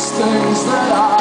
these things that I